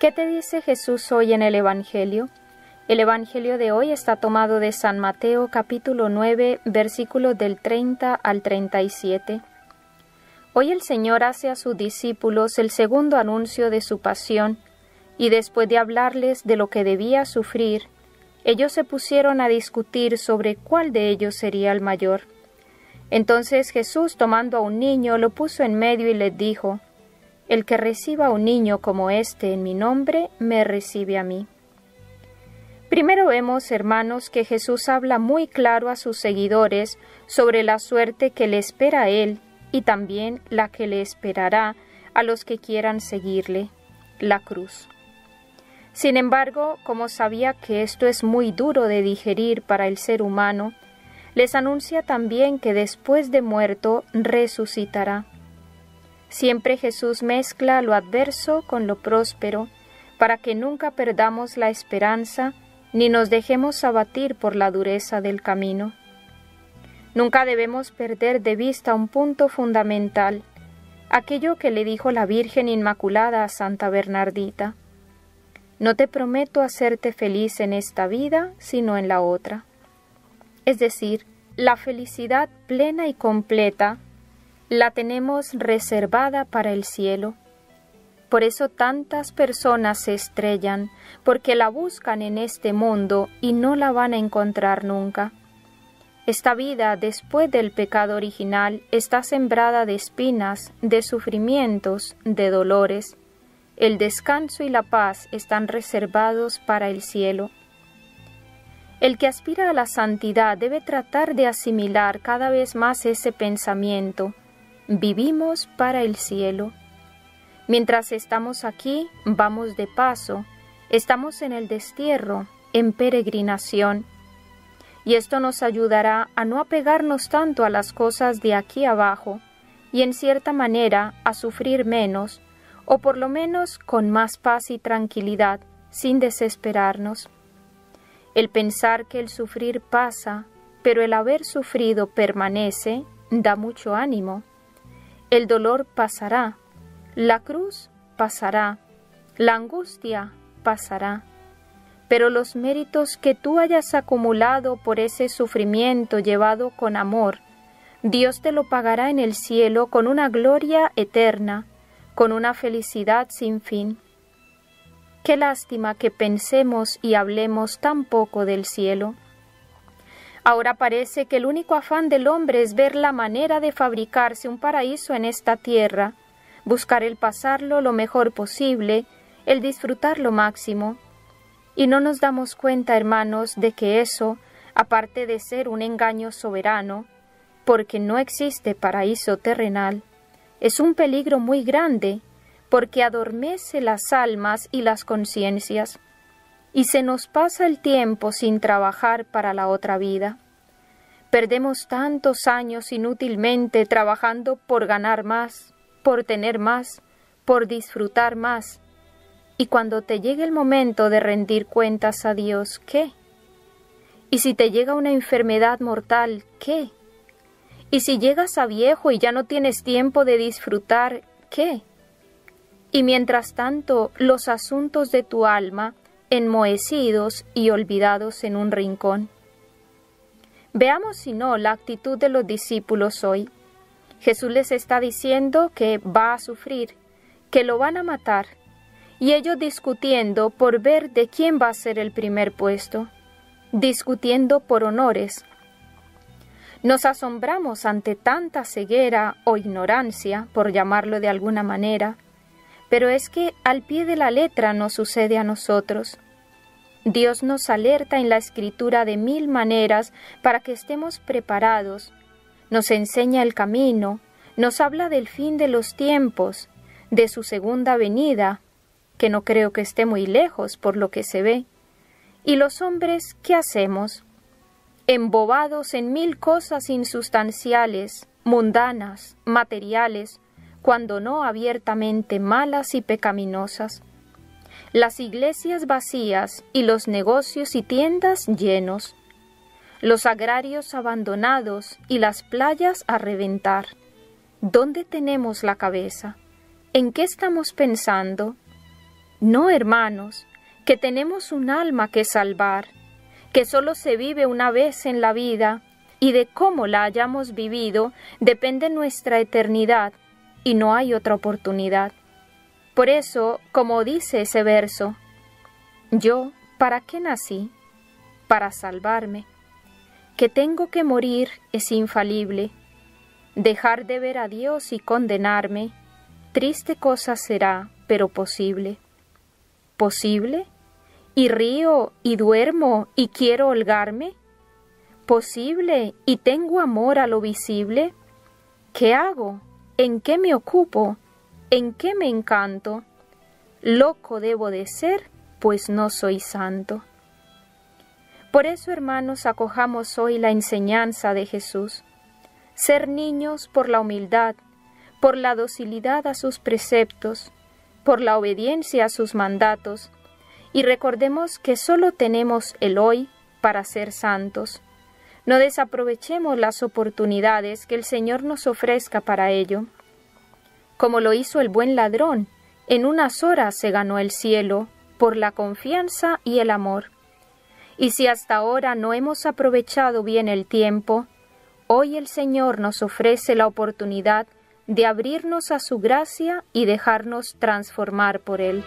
¿Qué te dice Jesús hoy en el Evangelio? El Evangelio de hoy está tomado de San Mateo capítulo 9 versículos del 30 al 37. Hoy el Señor hace a sus discípulos el segundo anuncio de su pasión, y después de hablarles de lo que debía sufrir, ellos se pusieron a discutir sobre cuál de ellos sería el mayor. Entonces Jesús, tomando a un niño, lo puso en medio y les dijo, El que reciba a un niño como este en mi nombre, me recibe a mí. Primero vemos, hermanos, que Jesús habla muy claro a sus seguidores sobre la suerte que le espera a él y también la que le esperará a los que quieran seguirle, la cruz. Sin embargo, como sabía que esto es muy duro de digerir para el ser humano, les anuncia también que después de muerto resucitará. Siempre Jesús mezcla lo adverso con lo próspero, para que nunca perdamos la esperanza ni nos dejemos abatir por la dureza del camino. Nunca debemos perder de vista un punto fundamental, aquello que le dijo la Virgen Inmaculada a Santa Bernardita. No te prometo hacerte feliz en esta vida, sino en la otra. Es decir, la felicidad plena y completa la tenemos reservada para el cielo. Por eso tantas personas se estrellan, porque la buscan en este mundo y no la van a encontrar nunca. Esta vida, después del pecado original, está sembrada de espinas, de sufrimientos, de dolores. El descanso y la paz están reservados para el cielo. El que aspira a la santidad debe tratar de asimilar cada vez más ese pensamiento. Vivimos para el cielo. Mientras estamos aquí, vamos de paso, estamos en el destierro, en peregrinación, y esto nos ayudará a no apegarnos tanto a las cosas de aquí abajo, y en cierta manera a sufrir menos, o por lo menos con más paz y tranquilidad, sin desesperarnos. El pensar que el sufrir pasa, pero el haber sufrido permanece, da mucho ánimo. El dolor pasará, la cruz pasará, la angustia pasará, pero los méritos que tú hayas acumulado por ese sufrimiento llevado con amor, Dios te lo pagará en el cielo con una gloria eterna, con una felicidad sin fin. Qué lástima que pensemos y hablemos tan poco del cielo. Ahora parece que el único afán del hombre es ver la manera de fabricarse un paraíso en esta tierra, buscar el pasarlo lo mejor posible, el disfrutar lo máximo. Y no nos damos cuenta, hermanos, de que eso, aparte de ser un engaño soberano, porque no existe paraíso terrenal, es un peligro muy grande porque adormece las almas y las conciencias, y se nos pasa el tiempo sin trabajar para la otra vida. Perdemos tantos años inútilmente trabajando por ganar más, por tener más, por disfrutar más, y cuando te llegue el momento de rendir cuentas a Dios, ¿qué? Y si te llega una enfermedad mortal, ¿qué? Y si llegas a viejo y ya no tienes tiempo de disfrutar, ¿qué? y mientras tanto los asuntos de tu alma enmohecidos y olvidados en un rincón. Veamos si no la actitud de los discípulos hoy. Jesús les está diciendo que va a sufrir, que lo van a matar, y ellos discutiendo por ver de quién va a ser el primer puesto, discutiendo por honores. Nos asombramos ante tanta ceguera o ignorancia, por llamarlo de alguna manera, pero es que al pie de la letra nos sucede a nosotros. Dios nos alerta en la escritura de mil maneras para que estemos preparados, nos enseña el camino, nos habla del fin de los tiempos, de su segunda venida, que no creo que esté muy lejos por lo que se ve. ¿Y los hombres qué hacemos? Embobados en mil cosas insustanciales, mundanas, materiales, cuando no abiertamente malas y pecaminosas. Las iglesias vacías y los negocios y tiendas llenos. Los agrarios abandonados y las playas a reventar. ¿Dónde tenemos la cabeza? ¿En qué estamos pensando? No, hermanos, que tenemos un alma que salvar, que solo se vive una vez en la vida, y de cómo la hayamos vivido depende nuestra eternidad, y no hay otra oportunidad. Por eso, como dice ese verso, yo, ¿para qué nací? Para salvarme. Que tengo que morir es infalible. Dejar de ver a Dios y condenarme, triste cosa será, pero posible. ¿Posible? ¿Y río y duermo y quiero holgarme? ¿Posible y tengo amor a lo visible? ¿Qué hago? ¿En qué me ocupo? ¿En qué me encanto? Loco debo de ser, pues no soy santo. Por eso, hermanos, acojamos hoy la enseñanza de Jesús. Ser niños por la humildad, por la docilidad a sus preceptos, por la obediencia a sus mandatos, y recordemos que solo tenemos el hoy para ser santos. No desaprovechemos las oportunidades que el Señor nos ofrezca para ello. Como lo hizo el buen ladrón, en unas horas se ganó el cielo por la confianza y el amor. Y si hasta ahora no hemos aprovechado bien el tiempo, hoy el Señor nos ofrece la oportunidad de abrirnos a su gracia y dejarnos transformar por Él.